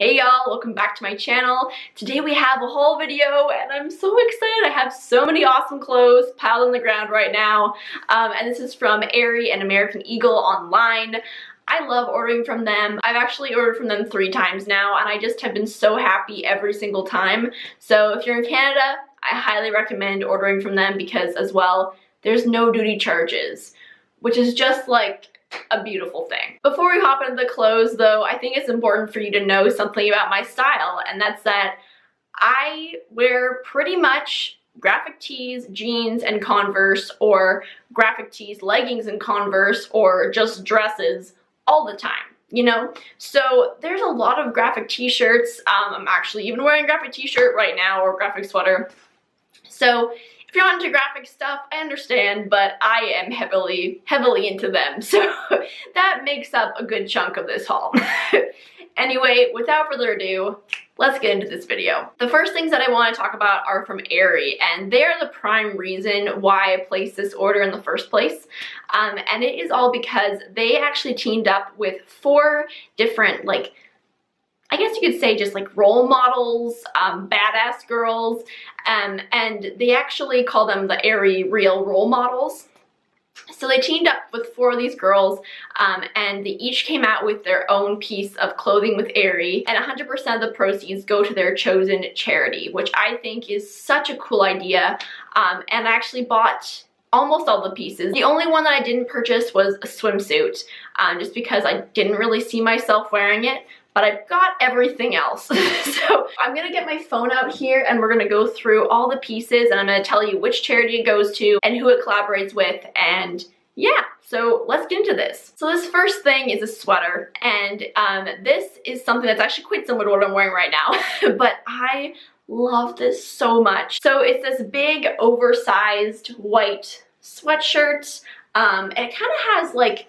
Hey y'all, welcome back to my channel. Today we have a whole video and I'm so excited. I have so many awesome clothes piled on the ground right now. Um, and this is from Aerie and American Eagle online. I love ordering from them. I've actually ordered from them three times now and I just have been so happy every single time. So if you're in Canada, I highly recommend ordering from them because as well, there's no duty charges, which is just like a beautiful thing. Before we hop into the clothes though, I think it's important for you to know something about my style and that's that I wear pretty much graphic tees, jeans, and Converse or graphic tees, leggings, and Converse or just dresses all the time you know? So there's a lot of graphic t-shirts. Um, I'm actually even wearing a graphic t-shirt right now or graphic sweater. So if you're into graphic stuff, I understand, but I am heavily, heavily into them. So that makes up a good chunk of this haul. anyway, without further ado, let's get into this video. The first things that I want to talk about are from Aerie, and they're the prime reason why I placed this order in the first place. Um, and it is all because they actually teamed up with four different, like, I guess you could say just like role models, um, badass girls, um, and they actually call them the Aerie Real Role Models. So they teamed up with four of these girls um, and they each came out with their own piece of clothing with Aerie and 100% of the proceeds go to their chosen charity, which I think is such a cool idea. Um, and I actually bought almost all the pieces. The only one that I didn't purchase was a swimsuit um, just because I didn't really see myself wearing it but I've got everything else. so I'm gonna get my phone out here and we're gonna go through all the pieces and I'm gonna tell you which charity it goes to and who it collaborates with and yeah, so let's get into this. So this first thing is a sweater and um, this is something that's actually quite similar to what I'm wearing right now, but I love this so much. So it's this big oversized white sweatshirt. Um, and it kind of has like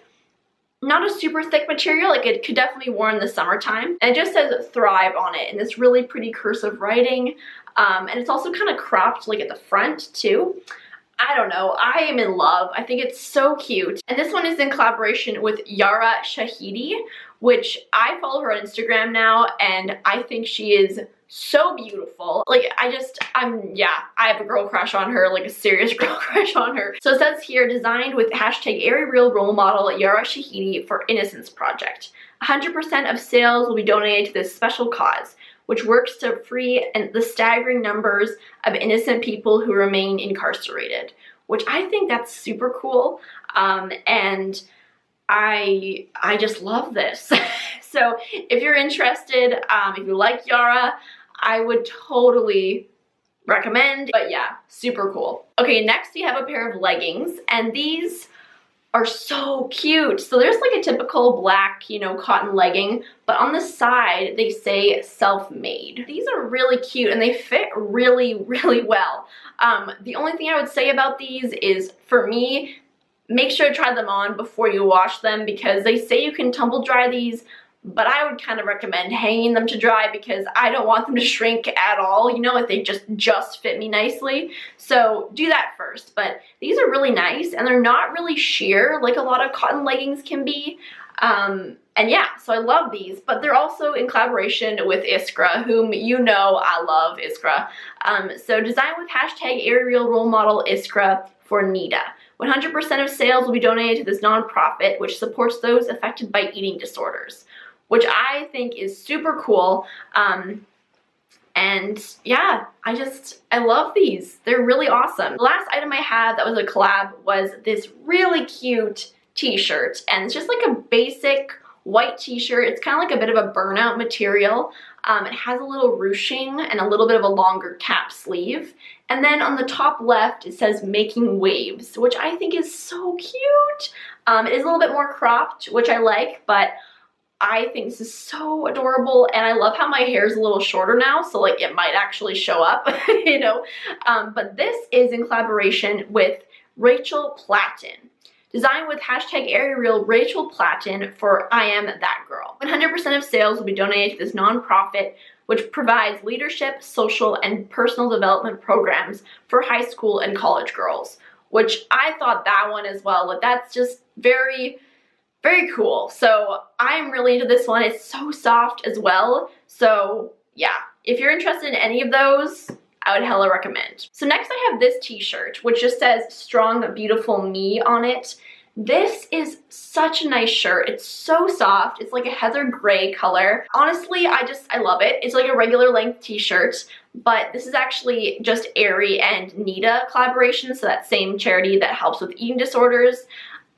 not a super thick material, like it could definitely worn in the summertime. And it just says Thrive on it in this really pretty cursive writing. Um, and it's also kind of cropped like at the front too. I don't know, I am in love. I think it's so cute. And this one is in collaboration with Yara Shahidi, which I follow her on Instagram now and I think she is so beautiful. Like, I just, I'm, yeah, I have a girl crush on her, like a serious girl crush on her. So it says here, designed with hashtag Aerie Real Role Model Yara Shahidi for Innocence Project. 100% of sales will be donated to this special cause, which works to free and the staggering numbers of innocent people who remain incarcerated, which I think that's super cool. Um, and I, I just love this. so if you're interested, um, if you like Yara, I would totally recommend. But yeah, super cool. Okay, next we have a pair of leggings and these are so cute. So there's like a typical black, you know, cotton legging, but on the side they say self-made. These are really cute and they fit really, really well. Um, the only thing I would say about these is for me, make sure to try them on before you wash them because they say you can tumble dry these but I would kind of recommend hanging them to dry because I don't want them to shrink at all, you know, if they just, just fit me nicely. So do that first, but these are really nice and they're not really sheer like a lot of cotton leggings can be. Um, and yeah, so I love these, but they're also in collaboration with Iskra, whom you know I love Iskra. Um, so design with hashtag Aerie Real Role Model Iskra for NEDA. 100% of sales will be donated to this nonprofit, which supports those affected by eating disorders which I think is super cool. Um, and yeah, I just, I love these. They're really awesome. The last item I had that was a collab was this really cute t-shirt. And it's just like a basic white t-shirt. It's kind of like a bit of a burnout material. Um, it has a little ruching and a little bit of a longer cap sleeve. And then on the top left, it says making waves, which I think is so cute. Um, it is a little bit more cropped, which I like, but I think this is so adorable and I love how my hair is a little shorter now so like it might actually show up, you know. Um, but this is in collaboration with Rachel Platten. Designed with hashtag Real Rachel Platten for I Am That Girl. 100% of sales will be donated to this nonprofit which provides leadership, social, and personal development programs for high school and college girls. Which I thought that one as well, but that's just very very cool. So I'm really into this one. It's so soft as well. So yeah, if you're interested in any of those, I would hella recommend. So next I have this t-shirt, which just says strong, beautiful me on it. This is such a nice shirt. It's so soft. It's like a heather gray color. Honestly, I just, I love it. It's like a regular length t-shirt, but this is actually just Aerie and NEDA collaboration, so that same charity that helps with eating disorders.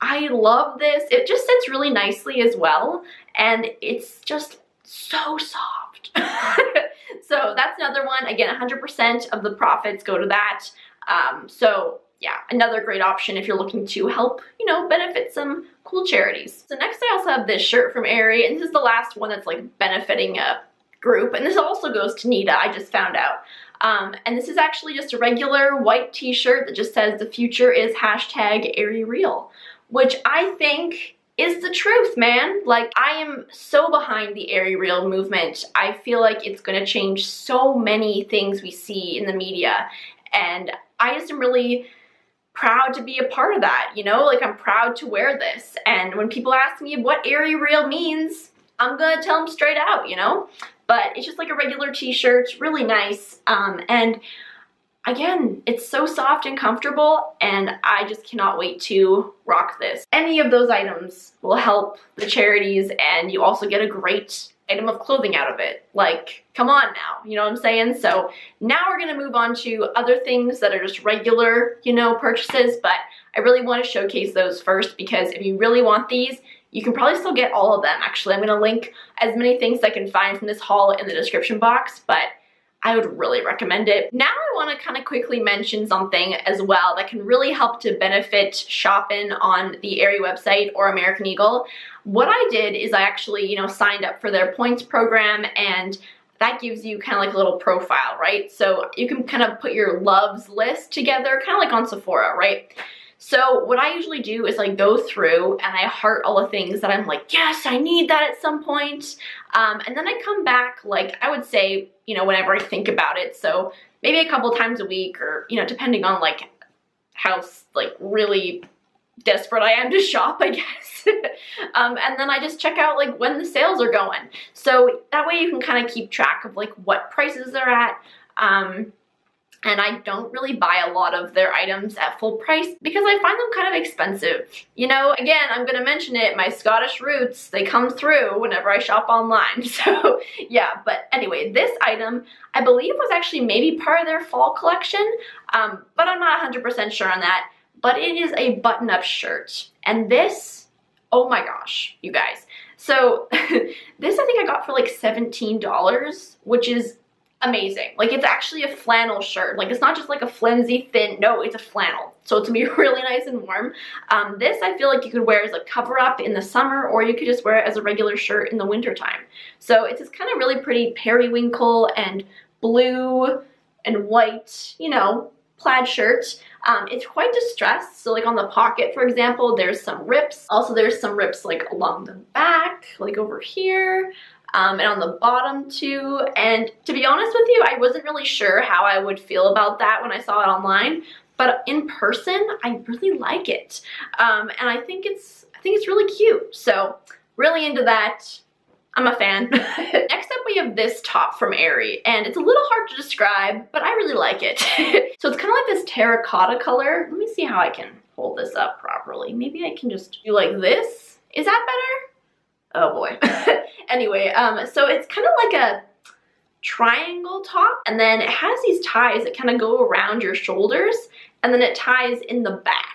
I love this. It just sits really nicely as well, and it's just so soft. so that's another one. Again, 100% of the profits go to that. Um, so yeah, another great option if you're looking to help, you know, benefit some cool charities. So next I also have this shirt from Aerie, and this is the last one that's like benefiting a group, and this also goes to NEDA, I just found out. Um, and this is actually just a regular white t-shirt that just says the future is hashtag Aerie Real, which I think is the truth, man. Like, I am so behind the Aerie Real movement. I feel like it's gonna change so many things we see in the media, and I just am really proud to be a part of that, you know? Like, I'm proud to wear this. And when people ask me what Aerie Real means, I'm gonna tell them straight out, you know? But it's just like a regular t-shirt, really nice. Um, and again, it's so soft and comfortable and I just cannot wait to rock this. Any of those items will help the charities and you also get a great item of clothing out of it. Like, come on now, you know what I'm saying? So now we're gonna move on to other things that are just regular, you know, purchases, but I really wanna showcase those first because if you really want these, you can probably still get all of them. Actually, I'm gonna link as many things I can find from this haul in the description box, but I would really recommend it. Now I want to kind of quickly mention something as well that can really help to benefit shopping on the Aerie website or American Eagle. What I did is I actually, you know, signed up for their points program and that gives you kind of like a little profile, right? So you can kind of put your loves list together, kind of like on Sephora, right? So what I usually do is like go through and I heart all the things that I'm like, yes, I need that at some point. Um, and then I come back like, I would say, you know, whenever I think about it. So maybe a couple times a week or, you know, depending on like how like really desperate I am to shop, I guess. um, and then I just check out like when the sales are going. So that way you can kind of keep track of like what prices they're at. Um, and I don't really buy a lot of their items at full price because I find them kind of expensive. You know, again, I'm gonna mention it, my Scottish roots, they come through whenever I shop online. So yeah, but anyway, this item I believe was actually maybe part of their fall collection, um, but I'm not 100% sure on that. But it is a button-up shirt. And this, oh my gosh, you guys. So this I think I got for like $17, which is amazing. Like it's actually a flannel shirt. Like it's not just like a flimsy thin, no, it's a flannel. So it's gonna be really nice and warm. Um, this I feel like you could wear as a cover up in the summer or you could just wear it as a regular shirt in the winter time. So it's this kind of really pretty periwinkle and blue and white, you know, plaid shirt. Um, it's quite distressed. So like on the pocket, for example, there's some rips. Also there's some rips like along the back, like over here um, and on the bottom too. And to be honest with you, I wasn't really sure how I would feel about that when I saw it online, but in person, I really like it. Um, and I think it's, I think it's really cute. So really into that. I'm a fan. Next up we have this top from Aerie and it's a little hard to describe but I really like it. so it's kind of like this terracotta color. Let me see how I can hold this up properly. Maybe I can just do like this. Is that better? Oh boy. anyway, um, so it's kind of like a triangle top and then it has these ties that kind of go around your shoulders and then it ties in the back.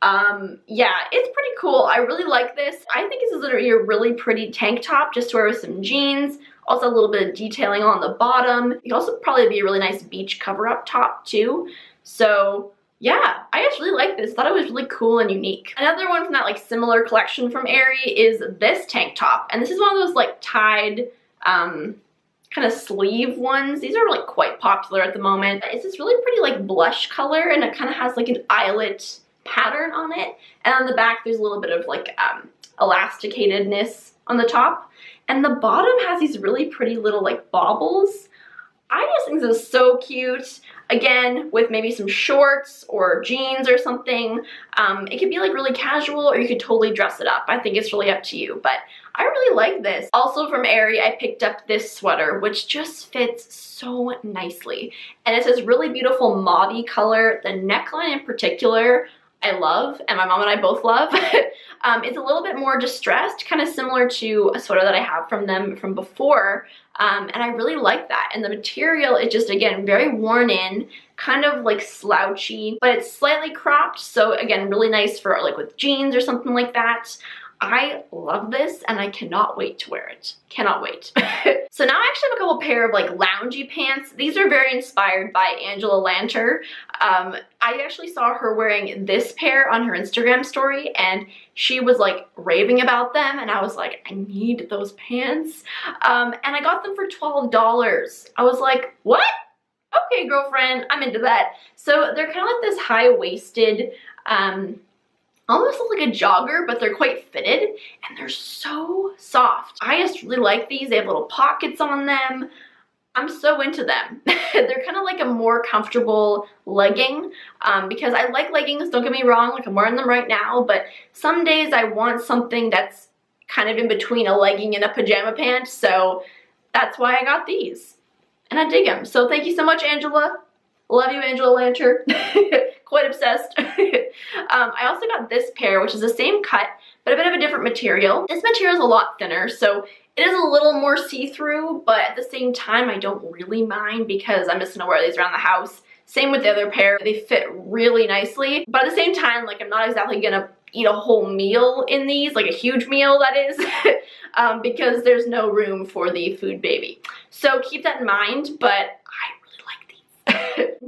Um, yeah, it's pretty cool. I really like this. I think this is literally a really pretty tank top just to wear with some jeans. Also a little bit of detailing on the bottom. It could also probably be a really nice beach cover-up top too. So yeah, I just really like this. Thought it was really cool and unique. Another one from that like similar collection from Aerie is this tank top. And this is one of those like tied um, kind of sleeve ones. These are like quite popular at the moment. It's this really pretty like blush color and it kind of has like an eyelet pattern on it. And on the back there's a little bit of like um, elasticatedness on the top. And the bottom has these really pretty little like baubles I just think this is so cute. Again, with maybe some shorts or jeans or something. Um, it could be like really casual or you could totally dress it up. I think it's really up to you, but I really like this. Also from Aerie, I picked up this sweater, which just fits so nicely. And it's this really beautiful mauve color. The neckline in particular, I love, and my mom and I both love. um, it's a little bit more distressed, kind of similar to a sweater that I have from them from before, um, and I really like that. And the material is just, again, very worn in, kind of like slouchy, but it's slightly cropped, so again, really nice for like with jeans or something like that. I love this and I cannot wait to wear it. Cannot wait. so now I actually have a couple pair of like loungy pants. These are very inspired by Angela Lanter. Um, I actually saw her wearing this pair on her Instagram story and she was like raving about them and I was like, I need those pants. Um, and I got them for $12. I was like, what? Okay, girlfriend, I'm into that. So they're kind of like this high-waisted, um, almost look like a jogger, but they're quite fitted and they're so soft. I just really like these. They have little pockets on them. I'm so into them. they're kind of like a more comfortable legging um, because I like leggings, don't get me wrong, like I'm wearing them right now, but some days I want something that's kind of in between a legging and a pajama pant, so that's why I got these. And I dig them. So thank you so much, Angela. Love you, Angela Lanter. Quite obsessed. um, I also got this pair, which is the same cut, but a bit of a different material. This material is a lot thinner, so it is a little more see-through, but at the same time, I don't really mind because I'm just gonna wear these around the house. Same with the other pair. They fit really nicely, but at the same time, like I'm not exactly gonna eat a whole meal in these, like a huge meal that is, um, because there's no room for the food baby. So keep that in mind, but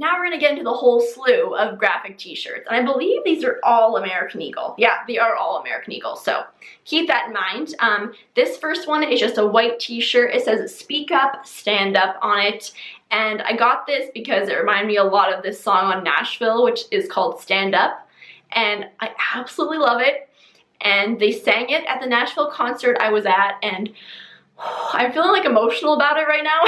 now we're gonna get into the whole slew of graphic t-shirts. And I believe these are all American Eagle. Yeah, they are all American Eagle. So keep that in mind. Um, this first one is just a white t-shirt. It says speak up, stand up on it. And I got this because it reminded me a lot of this song on Nashville, which is called Stand Up. And I absolutely love it. And they sang it at the Nashville concert I was at and I'm feeling like emotional about it right now.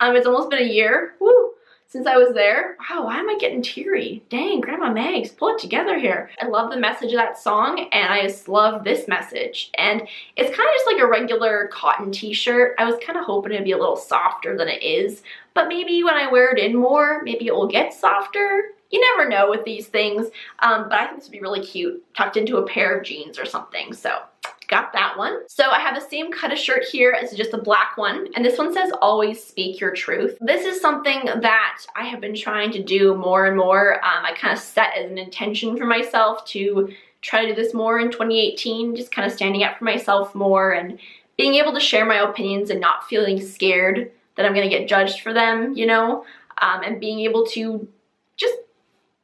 um, it's almost been a year. Woo since I was there. Wow, why am I getting teary? Dang, Grandma Megs, pull it together here. I love the message of that song and I just love this message. And it's kind of just like a regular cotton t-shirt. I was kind of hoping it'd be a little softer than it is, but maybe when I wear it in more, maybe it will get softer. You never know with these things, um, but I think this would be really cute tucked into a pair of jeans or something. So got that one. So I have the same cut of shirt here as just a black one, and this one says always speak your truth. This is something that I have been trying to do more and more. Um, I kind of set as an intention for myself to try to do this more in 2018, just kind of standing up for myself more and being able to share my opinions and not feeling scared that I'm gonna get judged for them, you know, um, and being able to just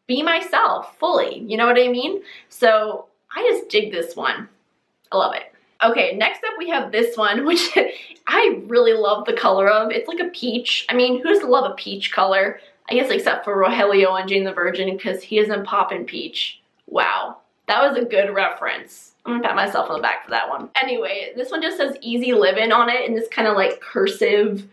be myself fully, you know what I mean? So I just dig this one. I love it. Okay, next up we have this one, which I really love the color of. It's like a peach. I mean, who doesn't love a peach color? I guess except for Rogelio and Jane the Virgin because he isn't poppin' peach. Wow, that was a good reference. I'm gonna pat myself on the back for that one. Anyway, this one just says easy living on it in this kind of like cursive,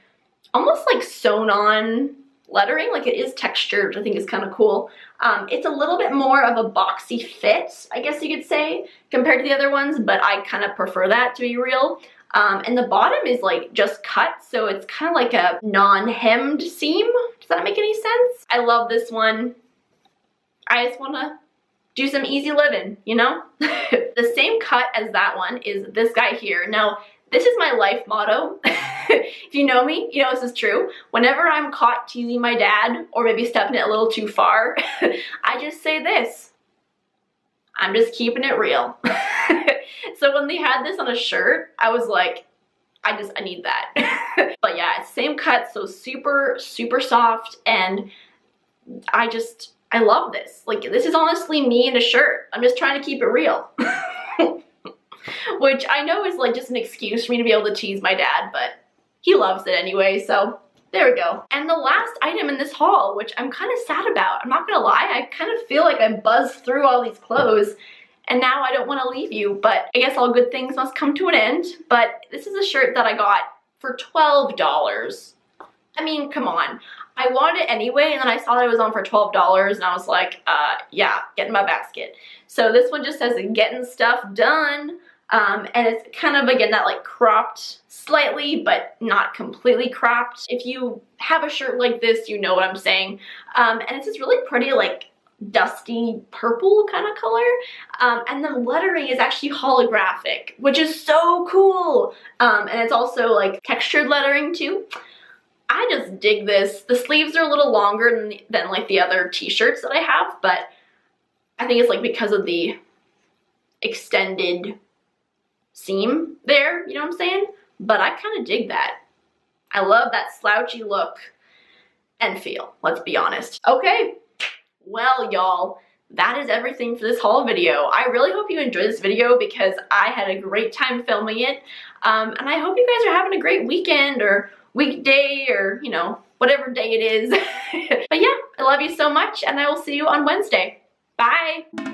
almost like sewn on lettering, like it is textured, which I think is kind of cool. Um, it's a little bit more of a boxy fit, I guess you could say, compared to the other ones, but I kind of prefer that to be real. Um, and the bottom is like just cut, so it's kind of like a non-hemmed seam. Does that make any sense? I love this one. I just want to do some easy living, you know? the same cut as that one is this guy here. Now, this is my life motto. if you know me, you know this is true. Whenever I'm caught teasing my dad or maybe stepping it a little too far, I just say this. I'm just keeping it real. so when they had this on a shirt, I was like, I just, I need that. but yeah, same cut, so super, super soft, and I just, I love this. Like, this is honestly me in a shirt. I'm just trying to keep it real. which I know is like just an excuse for me to be able to tease my dad, but he loves it anyway, so there we go. And the last item in this haul, which I'm kind of sad about, I'm not gonna lie, I kind of feel like I buzzed through all these clothes and now I don't want to leave you, but I guess all good things must come to an end. But this is a shirt that I got for $12. I mean, come on. I wanted it anyway, and then I saw that it was on for $12, and I was like, uh, yeah, get in my basket. So this one just says getting stuff done. Um, and it's kind of, again, that like cropped slightly, but not completely cropped. If you have a shirt like this, you know what I'm saying. Um, and it's this really pretty, like, dusty purple kind of color. Um, and the lettering is actually holographic, which is so cool. Um, and it's also like textured lettering too. I just dig this. The sleeves are a little longer than, than like the other t-shirts that I have, but I think it's like because of the extended seam there, you know what I'm saying? But I kind of dig that. I love that slouchy look and feel, let's be honest. Okay, well y'all, that is everything for this haul video. I really hope you enjoyed this video because I had a great time filming it. Um, and I hope you guys are having a great weekend or weekday or, you know, whatever day it is. but yeah, I love you so much and I will see you on Wednesday. Bye!